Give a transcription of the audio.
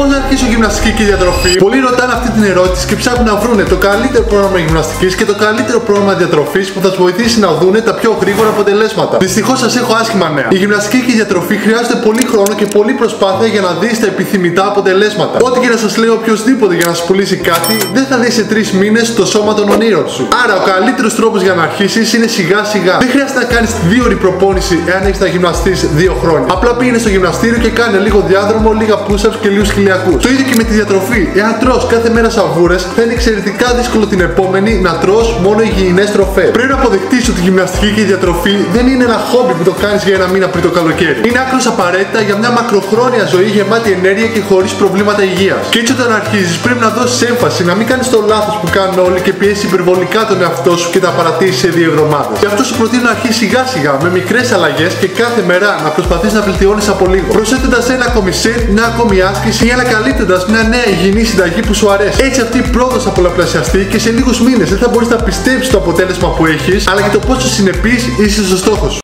Πώ να αρχίσω γυμναστική και διατροφή. Πολλοί ρωτάνε αυτή την ερώτηση και ψάχνουν να βρούνε το καλύτερο πρόγραμμα γυμναστικής και το καλύτερο πρόγραμμα διατροφής που θα τους βοηθήσει να δούνε τα πιο γρήγορα αποτελέσματα. Δυστυχώς σας έχω άσχημα νέα. Η γυμναστική και η διατροφή χρειάζεται πολύ χρόνο και πολλή προσπάθεια για να δεις τα επιθυμητά αποτελέσματα. Ό,τι και να σας λέει οποιοδήποτε για να σου πουλήσει κάτι, δεν θα δεις σε τρεις μήνες το σώμα των ονείρων σου. Άρα ο καλύτερος τρόπος για να αρχίσεις είναι σιγά σιγά. Δεν χρειάζεται να κάνεις δύο ώρη προπόνηση εάν έχεις να γυμναστείς δύο χρόνια. Απλά πήγαινε στο γυμναστήριο και κάνε λίγο διάδρομο, λίγα push-ups και λίγους χιλιακού. Το ίδιο και με τη διατροφή. Εάν τρώ κάθε μέρα σαβούρες, θα είναι εξαιρετικά δύσκολο την επόμενη να τρώ μόνο υγιεινές τροφές. Πρέπει να αποδεχτεί ότι η γυμναστική και η διατροφή δεν είναι ένα χόμπι που το κάνεις για ένα μήνα πριν το καλοκαίρι. Είναι άκρος απαραίτητα για μια μακροχρόνια ζωή γεμάτη ενέργεια και χωρίς προβλήματα υγείας. Και έτσι όταν αρχίζεις πρέπει να δώσεις έμφαση να μην κάνεις το λάθος που κάνουν όλοι και πιέσεις υπερβολικά τον εαυτό σου και τα παρατήσεις σε δύο εβδομάδες. Γι' αυτό σου προτείνω να αρχίσεις σιγά σιγά με μικρές αλλαγές και κάθε μέρα να προσπαθείς να βελτιώνεις από λίγο. Προσθέτοντας ένα ακόμη σετ, μια ακόμη άσκηση ή ανακαλύπτοντα μια νέα υγιεινή συνταγή που σου αρέσει. Έτσι αυτή η πρόοδος θα πολλαπλασιαστεί και σε λίγους μήνες δεν θα μπορείς να πιστέψεις το αποτέλεσμα που έχεις, αλλά και το πόσο συνεπή είσαι στο στόχος σου.